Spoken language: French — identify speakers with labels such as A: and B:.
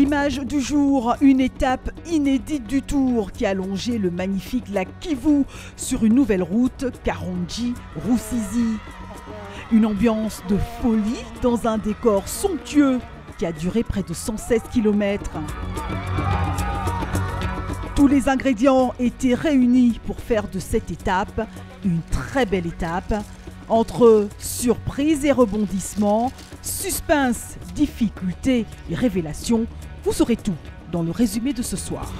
A: L'image du jour, une étape inédite du tour qui a longé le magnifique lac Kivu sur une nouvelle route Karonji-Roussisi. Une ambiance de folie dans un décor somptueux qui a duré près de 116 km. Tous les ingrédients étaient réunis pour faire de cette étape une très belle étape entre surprise et rebondissement, suspense, difficulté et révélation. Vous saurez tout dans le résumé de ce soir.